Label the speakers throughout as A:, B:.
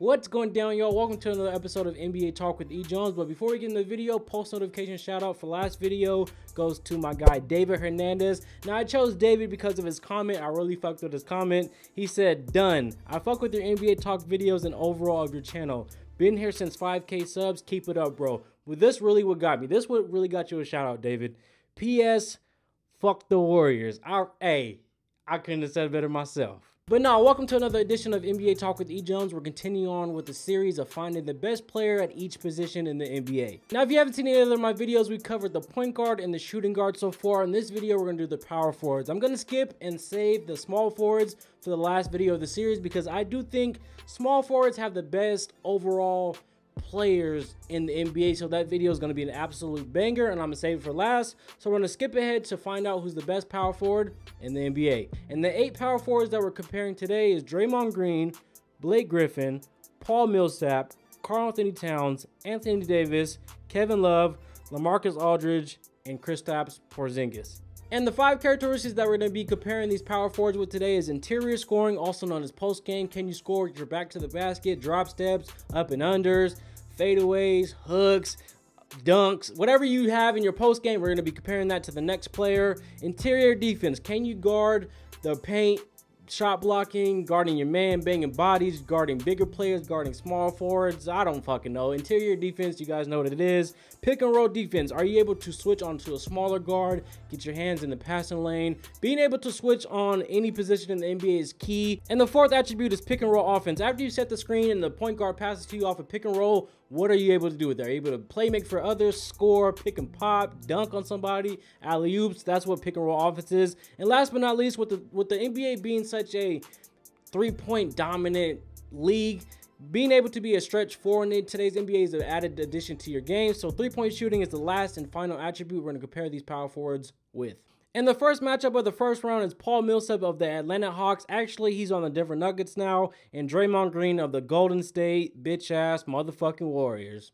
A: What's going down, y'all? Welcome to another episode of NBA Talk with E. Jones. But before we get into the video, post notification shout out for last video goes to my guy David Hernandez. Now I chose David because of his comment. I really fucked with his comment. He said, "Done. I fuck with your NBA Talk videos and overall of your channel. Been here since 5K subs. Keep it up, bro." With this, really what got me. This what really got you a shout out, David. P.S. Fuck the Warriors. I, hey, I couldn't have said better myself. But now, welcome to another edition of NBA Talk with E. Jones. We're continuing on with the series of finding the best player at each position in the NBA. Now, if you haven't seen any other of my videos, we covered the point guard and the shooting guard so far. In this video, we're going to do the power forwards. I'm going to skip and save the small forwards for the last video of the series because I do think small forwards have the best overall players in the NBA. So that video is going to be an absolute banger and I'm going to save it for last. So we're going to skip ahead to find out who's the best power forward in the NBA. And the eight power forwards that we're comparing today is Draymond Green, Blake Griffin, Paul Millsap, Karl Anthony Towns, Anthony Davis, Kevin Love, LaMarcus Aldridge, and Kristaps Porzingis. And the five characteristics that we're going to be comparing these power forwards with today is interior scoring, also known as post game. Can you score your back to the basket, drop steps, up and unders, fadeaways, hooks, dunks, whatever you have in your post game, we're going to be comparing that to the next player. Interior defense, can you guard the paint, shot blocking, guarding your man, banging bodies, guarding bigger players, guarding small forwards. I don't fucking know. Interior defense, you guys know what it is. Pick and roll defense. Are you able to switch onto a smaller guard, get your hands in the passing lane? Being able to switch on any position in the NBA is key. And the fourth attribute is pick and roll offense. After you set the screen and the point guard passes to you off a pick and roll, what are you able to do with that? Are you able to play make for others, score, pick and pop, dunk on somebody, alley oops? That's what pick and roll offense is. And last but not least, with the with the NBA being such a three point dominant league, being able to be a stretch four in today's NBA is an added addition to your game. So three point shooting is the last and final attribute we're going to compare these power forwards with. And the first matchup of the first round is Paul Millsap of the Atlanta Hawks. Actually, he's on the Denver Nuggets now. And Draymond Green of the Golden State bitch ass motherfucking Warriors.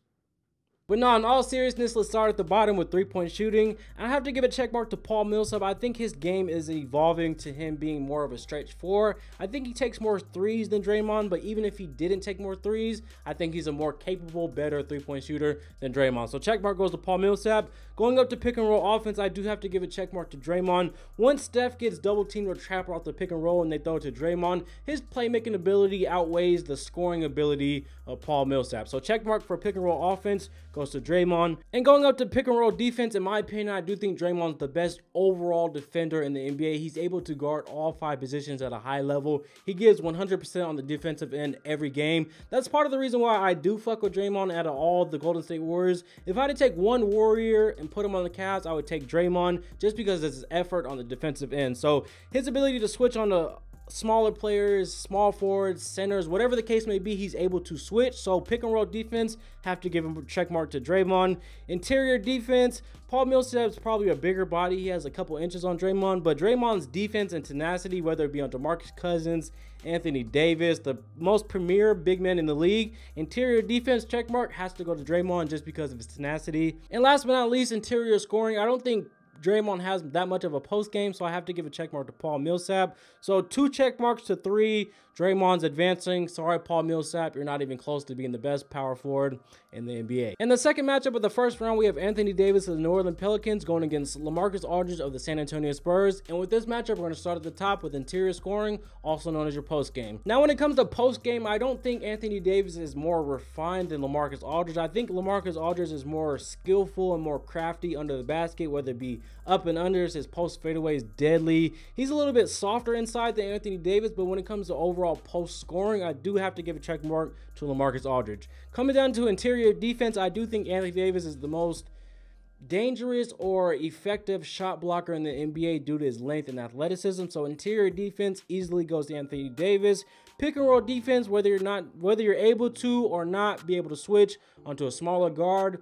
A: But no, in all seriousness, let's start at the bottom with three-point shooting. I have to give a check mark to Paul Millsap. I think his game is evolving to him being more of a stretch four. I think he takes more threes than Draymond, but even if he didn't take more threes, I think he's a more capable, better three-point shooter than Draymond. So check mark goes to Paul Millsap. Going up to pick and roll offense, I do have to give a check mark to Draymond. Once Steph gets double teamed or trapped off the pick and roll and they throw it to Draymond, his playmaking ability outweighs the scoring ability of Paul Millsap. So check mark for pick and roll offense goes to Draymond. And going up to pick and roll defense, in my opinion, I do think Draymond's the best overall defender in the NBA. He's able to guard all five positions at a high level. He gives 100% on the defensive end every game. That's part of the reason why I do fuck with Draymond out of all the Golden State Warriors. If I had to take one Warrior and put him on the Cavs, I would take Draymond just because of his effort on the defensive end. So his ability to switch on the smaller players, small forwards, centers, whatever the case may be, he's able to switch. So pick and roll defense, have to give him a check mark to Draymond. Interior defense, Paul Millsap's probably a bigger body. He has a couple inches on Draymond, but Draymond's defense and tenacity, whether it be on DeMarcus Cousins, Anthony Davis, the most premier big men in the league, interior defense check mark has to go to Draymond just because of his tenacity. And last but not least, interior scoring. I don't think Draymond has that much of a post game, so I have to give a check mark to Paul Millsap. So two check marks to three. Draymond's advancing. Sorry, Paul Millsap, you're not even close to being the best power forward in the NBA. In the second matchup of the first round, we have Anthony Davis of the New Orleans Pelicans going against LaMarcus Aldridge of the San Antonio Spurs. And with this matchup, we're going to start at the top with interior scoring, also known as your post game. Now, when it comes to post game, I don't think Anthony Davis is more refined than LaMarcus Aldridge. I think LaMarcus Aldridge is more skillful and more crafty under the basket, whether it be up and unders. His post fadeaway is deadly. He's a little bit softer inside than Anthony Davis, but when it comes to overall post scoring, I do have to give a check mark to LaMarcus Aldridge. Coming down to interior defense, I do think Anthony Davis is the most dangerous or effective shot blocker in the NBA due to his length and athleticism. So interior defense easily goes to Anthony Davis. Pick and roll defense, whether you're not whether you're able to or not be able to switch onto a smaller guard.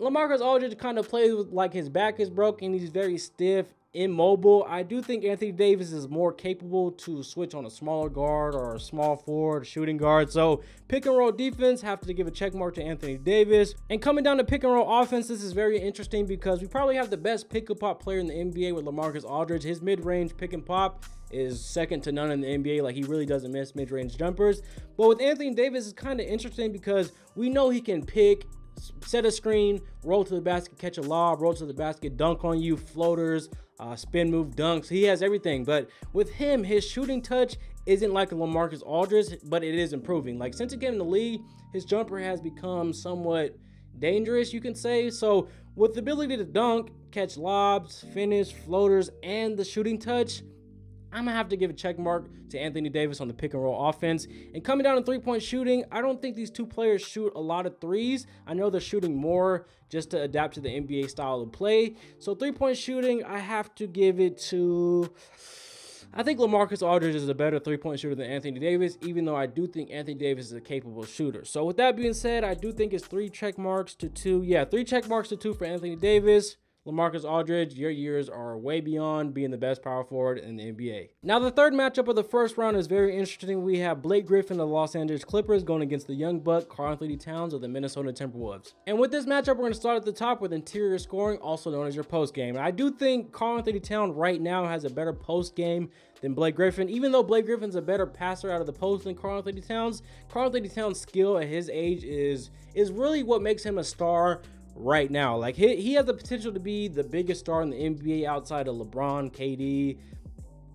A: LaMarcus Aldridge kind of plays with like his back is broken. He's very stiff immobile. I do think Anthony Davis is more capable to switch on a smaller guard or a small forward, shooting guard. So pick and roll defense, have to give a check mark to Anthony Davis. And coming down to pick and roll offense, this is very interesting because we probably have the best pick and pop player in the NBA with LaMarcus Aldridge. His mid-range pick and pop is second to none in the NBA. Like he really doesn't miss mid-range jumpers. But with Anthony Davis, it's kind of interesting because we know he can pick set a screen, roll to the basket, catch a lob, roll to the basket, dunk on you, floaters, uh, spin move, dunks. He has everything. But with him, his shooting touch isn't like a LaMarcus Aldridge, but it is improving. Like since he came in the league, his jumper has become somewhat dangerous, you can say. So with the ability to dunk, catch lobs, finish, floaters, and the shooting touch, I'm gonna have to give a check mark to Anthony Davis on the pick and roll offense. And coming down to three point shooting, I don't think these two players shoot a lot of threes. I know they're shooting more just to adapt to the NBA style of play. So three point shooting, I have to give it to. I think LaMarcus Aldridge is a better three point shooter than Anthony Davis, even though I do think Anthony Davis is a capable shooter. So, with that being said, I do think it's three check marks to two. Yeah, three check marks to two for Anthony Davis. LaMarcus Aldridge, your years are way beyond being the best power forward in the NBA. Now, the third matchup of the first round is very interesting. We have Blake Griffin of the Los Angeles Clippers going against the young buck Karl-Anthony Towns of the Minnesota Timberwolves. And with this matchup, we're going to start at the top with interior scoring, also known as your post game. I do think Karl-Anthony Towns right now has a better post game than Blake Griffin. Even though Blake Griffin's a better passer out of the post than Karl-Anthony Towns, Karl-Anthony Towns' skill at his age is is really what makes him a star right now. Like he, he has the potential to be the biggest star in the NBA outside of LeBron, KD,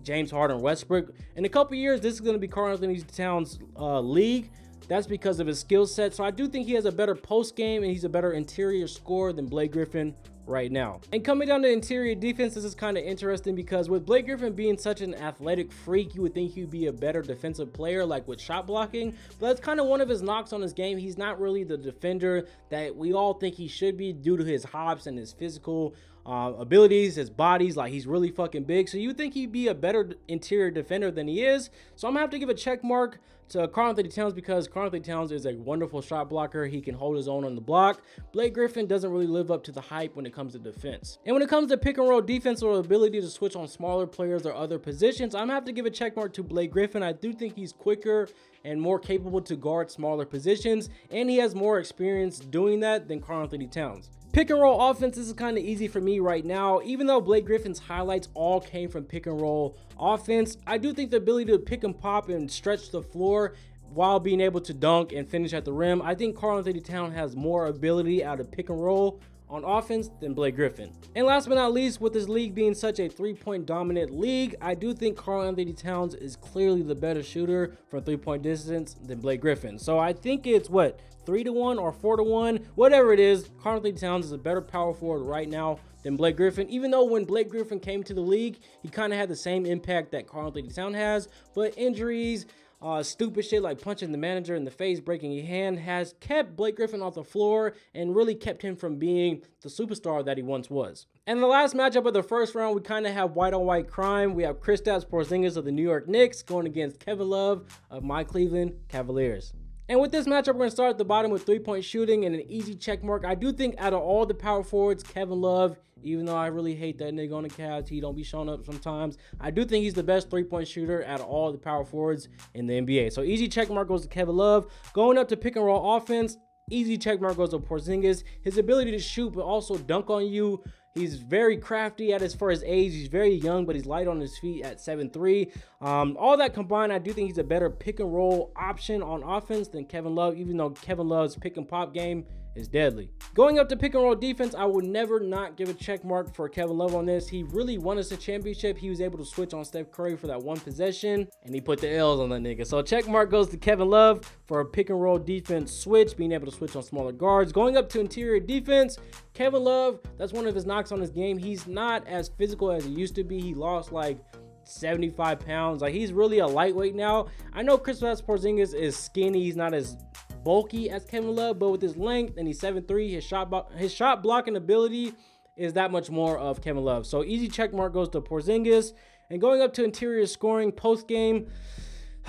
A: James Harden, Westbrook. In a couple years, this is going to be Karl-Anthony Towns' uh, league. That's because of his skill set. So I do think he has a better post game and he's a better interior scorer than Blake Griffin right now. And coming down to interior defense, this is kind of interesting because with Blake Griffin being such an athletic freak, you would think he'd be a better defensive player, like with shot blocking. But that's kind of one of his knocks on his game. He's not really the defender that we all think he should be due to his hops and his physical uh, abilities, his bodies. like he's really fucking big. So you think he'd be a better interior defender than he is. So I'm gonna have to give a check mark to Karl-Anthony Towns because Karl-Anthony Towns is a wonderful shot blocker. He can hold his own on the block. Blake Griffin doesn't really live up to the hype when it comes to defense. And when it comes to pick and roll defense or ability to switch on smaller players or other positions, I'm gonna have to give a check mark to Blake Griffin. I do think he's quicker and more capable to guard smaller positions, and he has more experience doing that than Karl-Anthony Towns. Pick and roll offense is kind of easy for me right now. Even though Blake Griffin's highlights all came from pick and roll offense, I do think the ability to pick and pop and stretch the floor while being able to dunk and finish at the rim, I think Karl-Anthony Town has more ability out of pick and roll on offense than Blake Griffin. And last but not least, with this league being such a three-point dominant league, I do think Karl-Anthony Towns is clearly the better shooter from three-point distance than Blake Griffin. So I think it's what three to one or four to one, whatever it is. Karl-Anthony Towns is a better power forward right now than Blake Griffin. Even though when Blake Griffin came to the league, he kind of had the same impact that Karl-Anthony Towns has, but injuries uh, stupid shit like punching the manager in the face, breaking your hand, has kept Blake Griffin off the floor and really kept him from being the superstar that he once was. And the last matchup of the first round, we kind of have white on white crime. We have Kristaps Porzingis of the New York Knicks going against Kevin Love of my Cleveland Cavaliers. And with this matchup, we're going to start at the bottom with three-point shooting and an easy check mark. I do think out of all the power forwards, Kevin Love, even though I really hate that nigga on the Cavs, he don't be showing up sometimes. I do think he's the best three-point shooter out of all the power forwards in the NBA. So easy check mark goes to Kevin Love. Going up to pick and roll offense, easy check mark goes to Porzingis. His ability to shoot but also dunk on you He's very crafty at his for his age. He's very young, but he's light on his feet at 7'3. Um, all that combined, I do think he's a better pick and roll option on offense than Kevin Love, even though Kevin Love's pick and pop game is deadly. Going up to pick and roll defense, I would never not give a check mark for Kevin Love on this. He really won us a championship. He was able to switch on Steph Curry for that one possession, and he put the L's on that nigga. So check mark goes to Kevin Love for a pick and roll defense switch, being able to switch on smaller guards. Going up to interior defense, Kevin Love, that's one of his knocks on his game. He's not as physical as he used to be. He lost like 75 pounds. Like he's really a lightweight now. I know Kristaps Porzingis is skinny. He's not as bulky as Kevin Love, but with his length and he's 7'3, his shot his shot blocking ability is that much more of Kevin Love. So easy check mark goes to Porzingis. And going up to interior scoring post game,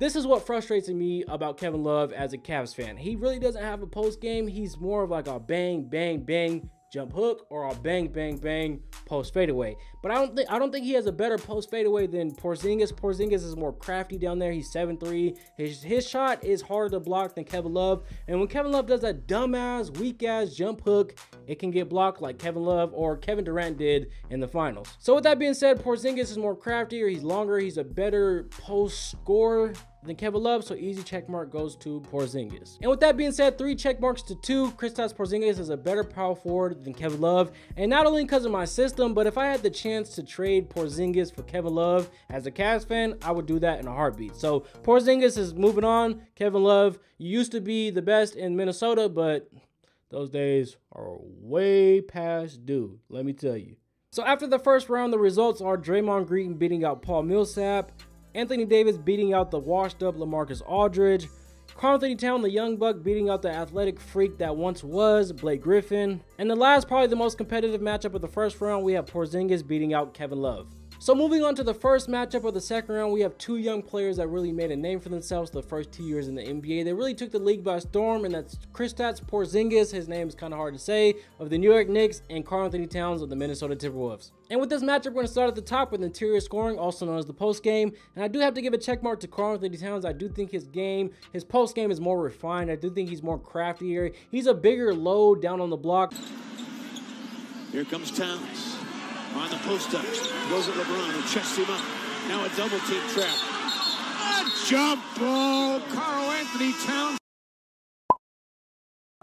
A: this is what frustrates me about Kevin Love as a Cavs fan. He really doesn't have a post game. He's more of like a bang, bang, bang jump hook or I'll bang, bang, bang, post fadeaway. But I don't think I don't think he has a better post fadeaway than Porzingis. Porzingis is more crafty down there. He's 7'3. His his shot is harder to block than Kevin Love. And when Kevin Love does that dumbass, weak ass jump hook, it can get blocked like Kevin Love or Kevin Durant did in the finals. So with that being said, Porzingis is more craftier. He's longer. He's a better post scorer than Kevin Love, so easy check mark goes to Porzingis. And with that being said, three check marks to two. Kristaps Porzingis is a better power forward than Kevin Love, and not only because of my system, but if I had the chance to trade Porzingis for Kevin Love as a Cavs fan, I would do that in a heartbeat. So Porzingis is moving on. Kevin Love, used to be the best in Minnesota, but those days are way past due. Let me tell you. So after the first round, the results are Draymond Green beating out Paul Millsap, Anthony Davis beating out the washed up LaMarcus Aldridge. Karl-Anthony Town, the young buck, beating out the athletic freak that once was Blake Griffin. And the last, probably the most competitive matchup of the first round, we have Porzingis beating out Kevin Love. So moving on to the first matchup of the second round, we have two young players that really made a name for themselves the first two years in the NBA. They really took the league by storm, and that's Kristaps Porzingis, his name is kind of hard to say, of the New York Knicks, and Karl-Anthony Towns of the Minnesota Timberwolves. And with this matchup, we're going to start at the top with interior scoring, also known as the post game. And I do have to give a check mark to Karl-Anthony Towns. I do think his game, his post game is more refined. I do think he's more craftier. He's a bigger load down on the block.
B: Here comes Towns on the post up. Goes at LeBron, who chests him up. Now a double team trap. A jump ball. Karl-Anthony Towns.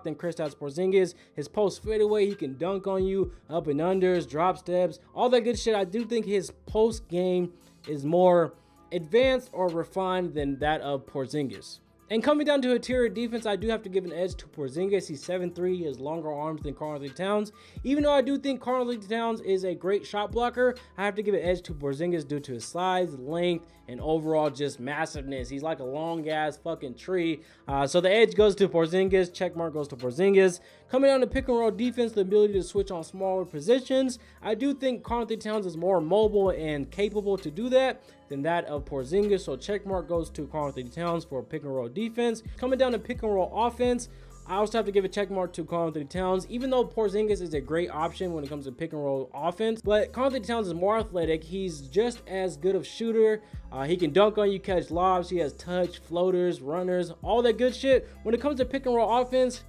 A: Than Kristaps Porzingis, his post fadeaway, he can dunk on you, up and unders, drop steps, all that good shit. I do think his post game is more advanced or refined than that of Porzingis. And coming down to interior defense, I do have to give an edge to Porzingis. He's 7'3", he has longer arms than Karl-Anthony Towns. Even though I do think Karl-Anthony Towns is a great shot blocker, I have to give an edge to Porzingis due to his size, length, and overall just massiveness. He's like a long ass fucking tree. Uh, so the edge goes to Porzingis, check mark goes to Porzingis. Coming down to pick and roll defense, the ability to switch on smaller positions. I do think Karl-Anthony Towns is more mobile and capable to do that than that of Porzingis. So check mark goes to Karl-Anthony Towns for pick and roll defense. Coming down to pick and roll offense, I also have to give a check mark to Karl-Anthony Towns, even though Porzingis is a great option when it comes to pick and roll offense. But Karl-Anthony Towns is more athletic. He's just as good of shooter. Uh, he can dunk on you, catch lobs. He has touch, floaters, runners, all that good shit. When it comes to pick and roll offense,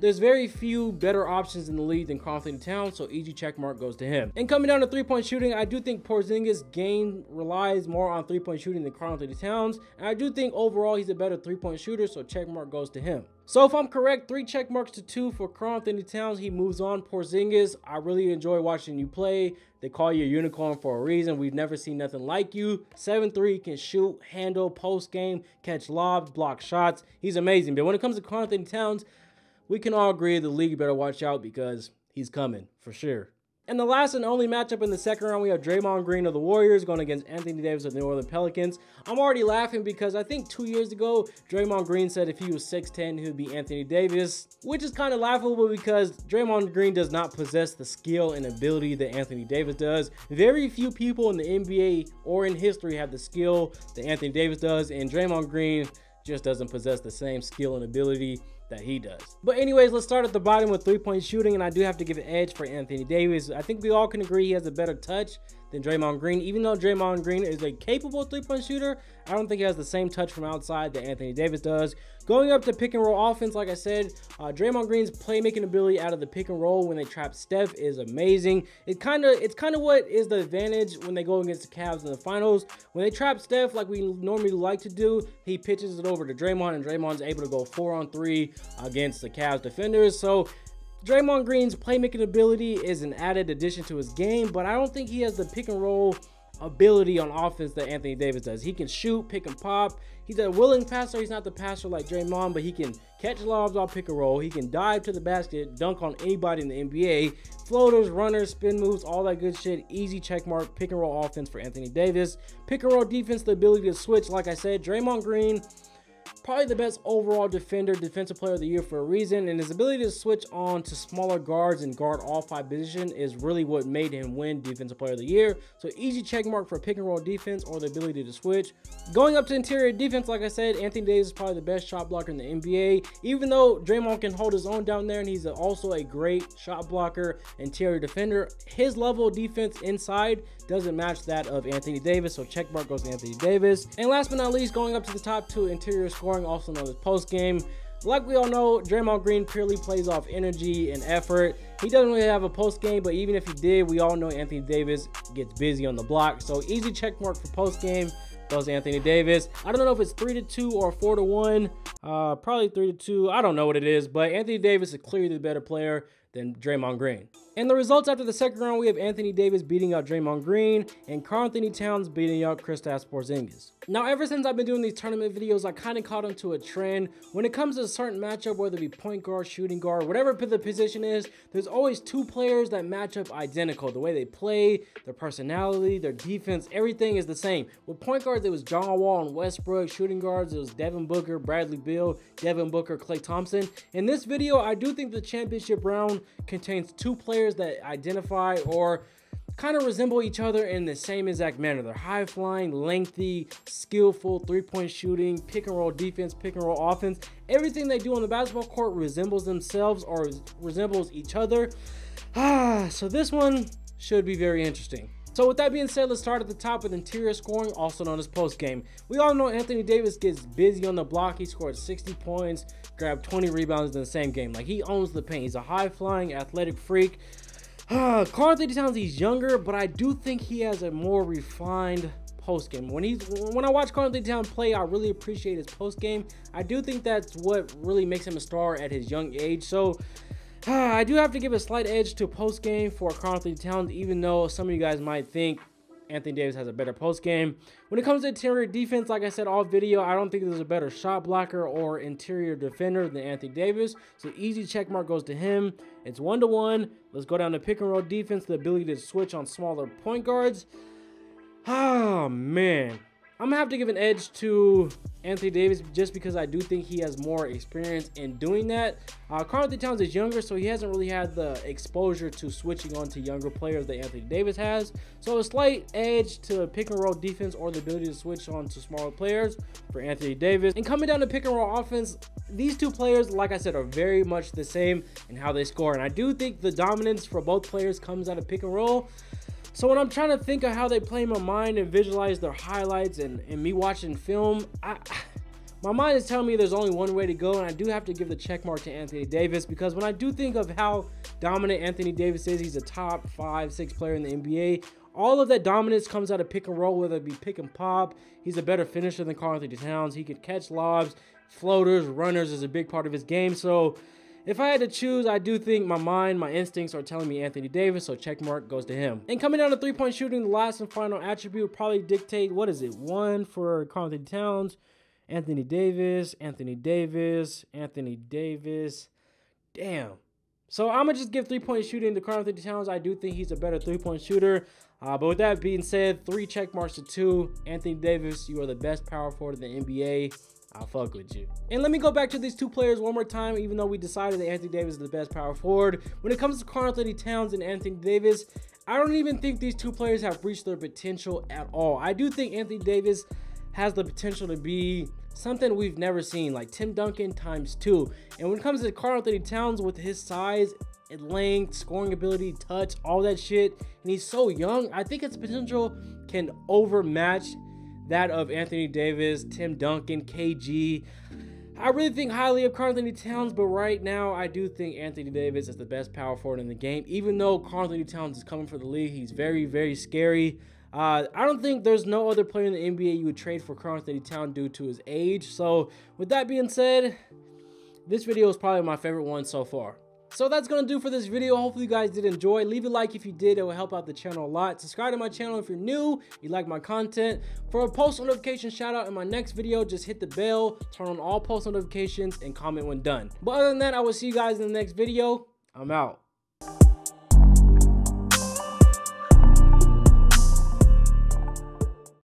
A: there's very few better options in the league than Karl-Anthony Towns, so easy check mark goes to him. And coming down to three-point shooting, I do think Porzingis' game relies more on three-point shooting than Karl-Anthony Towns, and I do think overall he's a better three-point shooter, so check mark goes to him. So if I'm correct, three check marks to two for Karl-Anthony Towns. He moves on. Porzingis, I really enjoy watching you play. They call you a unicorn for a reason. We've never seen nothing like you. 7-3, can shoot, handle, post game, catch lobs, block shots. He's amazing. But when it comes to Karl-Anthony Towns, we can all agree the league better watch out because he's coming for sure. And the last and only matchup in the second round, we have Draymond Green of the Warriors going against Anthony Davis of the New Orleans Pelicans. I'm already laughing because I think two years ago, Draymond Green said if he was 6'10", he would be Anthony Davis, which is kind of laughable because Draymond Green does not possess the skill and ability that Anthony Davis does. Very few people in the NBA or in history have the skill that Anthony Davis does, and Draymond Green just doesn't possess the same skill and ability that he does. But anyways, let's start at the bottom with three-point shooting, and I do have to give an edge for Anthony Davis. I think we all can agree he has a better touch than Draymond Green. Even though Draymond Green is a capable three-point shooter, I don't think he has the same touch from outside that Anthony Davis does. Going up to pick and roll offense, like I said, uh, Draymond Green's playmaking ability out of the pick and roll when they trap Steph is amazing. It kind of it's kind of what is the advantage when they go against the Cavs in the finals. When they trap Steph like we normally like to do, he pitches it over to Draymond, and Draymond's able to go four on three against the Cavs defenders. So Draymond Green's playmaking ability is an added addition to his game, but I don't think he has the pick and roll ability on offense that Anthony Davis does. He can shoot, pick and pop. He's a willing passer. He's not the passer like Draymond, but he can catch lobs off pick and roll. He can dive to the basket, dunk on anybody in the NBA. Floaters, runners, spin moves, all that good shit. Easy check mark, pick and roll offense for Anthony Davis. Pick and roll defense, the ability to switch. Like I said, Draymond Green probably the best overall defender, defensive player of the year for a reason, and his ability to switch on to smaller guards and guard all five positions is really what made him win defensive player of the year. So easy check mark for pick and roll defense or the ability to switch. Going up to interior defense, like I said, Anthony Davis is probably the best shot blocker in the NBA. Even though Draymond can hold his own down there and he's also a great shot blocker, interior defender, his level of defense inside doesn't match that of Anthony Davis. So check mark goes to Anthony Davis. And last but not least, going up to the top two interior scoring, also known as post game. Like we all know, Draymond Green purely plays off energy and effort. He doesn't really have a post game, but even if he did, we all know Anthony Davis gets busy on the block. So easy check mark for post game goes Anthony Davis. I don't know if it's three to two or four to one. Uh, probably three to two. I don't know what it is, but Anthony Davis is clearly the better player than Draymond Green. And the results after the second round, we have Anthony Davis beating out Draymond Green and Karl-Anthony Towns beating out Kristaps Porzingis. Now, ever since I've been doing these tournament videos, I kind of caught onto a trend. When it comes to a certain matchup, whether it be point guard, shooting guard, whatever the position is, there's always two players that match up identical. The way they play, their personality, their defense, everything is the same. With point guards, it was John Wall and Westbrook. Shooting guards, it was Devin Booker, Bradley Beal, Devin Booker, Klay Thompson. In this video, I do think the championship round contains two players that identify or kind of resemble each other in the same exact manner. They're high flying, lengthy, skillful, three point shooting, pick and roll defense, pick and roll offense. Everything they do on the basketball court resembles themselves or resembles each other. Ah, so this one should be very interesting. So with that being said, let's start at the top with interior scoring, also known as post game. We all know Anthony Davis gets busy on the block. He scored 60 points, grabbed 20 rebounds in the same game. Like he owns the paint. He's a high flying athletic freak. Karl Anthony Towns, he's younger, but I do think he has a more refined post game. When he's when I watch Karl Anthony Towns play, I really appreciate his post game. I do think that's what really makes him a star at his young age. So I do have to give a slight edge to post game for Karl Anthony Towns, even though some of you guys might think Anthony Davis has a better post game. When it comes to interior defense, like I said all video, I don't think there's a better shot blocker or interior defender than Anthony Davis. So easy check mark goes to him. It's one to one. Let's go down to pick and roll defense, the ability to switch on smaller point guards. Oh man. I'm gonna have to give an edge to Anthony Davis just because I do think he has more experience in doing that. Uh, Anthony Towns is younger, so he hasn't really had the exposure to switching on to younger players that Anthony Davis has. So a slight edge to pick and roll defense or the ability to switch on to smaller players for Anthony Davis. And coming down to pick and roll offense, these two players, like I said, are very much the same in how they score. And I do think the dominance for both players comes out of pick and roll. So when I'm trying to think of how they play my mind and visualize their highlights and, and me watching film, I, my mind is telling me there's only one way to go, and I do have to give the check mark to Anthony Davis because when I do think of how dominant Anthony Davis is, he's a top five, six player in the NBA. All of that dominance comes out of pick and roll, whether it be pick and pop. He's a better finisher than Karl Anthony Towns. He could catch lobs, floaters, runners is a big part of his game. So if I had to choose, I do think my mind, my instincts are telling me Anthony Davis, so check mark goes to him. And coming down to three-point shooting, the last and final attribute would probably dictate, what is it, one for Anthony Towns, Anthony Davis, Anthony Davis, Anthony Davis. Damn. So I'm to just give three-point shooting to Anthony Towns. I do think he's a better three-point shooter. Uh, but with that being said, three check marks to two. Anthony Davis, you are the best power forward in the NBA. I'll fuck with you. And let me go back to these two players one more time, even though we decided that Anthony Davis is the best power forward. When it comes to Karl Anthony Towns and Anthony Davis, I don't even think these two players have reached their potential at all. I do think Anthony Davis has the potential to be something we've never seen, like Tim Duncan times two. And when it comes to Karl Anthony Towns with his size length, scoring ability, touch, all that shit, and he's so young, I think his potential can overmatch that of Anthony Davis, Tim Duncan, KG. I really think highly of Karl Anthony Towns, but right now I do think Anthony Davis is the best power forward in the game. Even though Karl Anthony Towns is coming for the league, he's very, very scary. Uh, I don't think there's no other player in the NBA you would trade for Karl Anthony Towns due to his age. So with that being said, this video is probably my favorite one so far. So that's to do for this video. Hopefully you guys did enjoy. Leave a like if you did. It will help out the channel a lot. Subscribe to my channel if you're new, you like my content. For a post notification shout out in my next video, just hit the bell, turn on all post notifications, and comment when done. But other than that, I will see you guys in the next video. I'm out.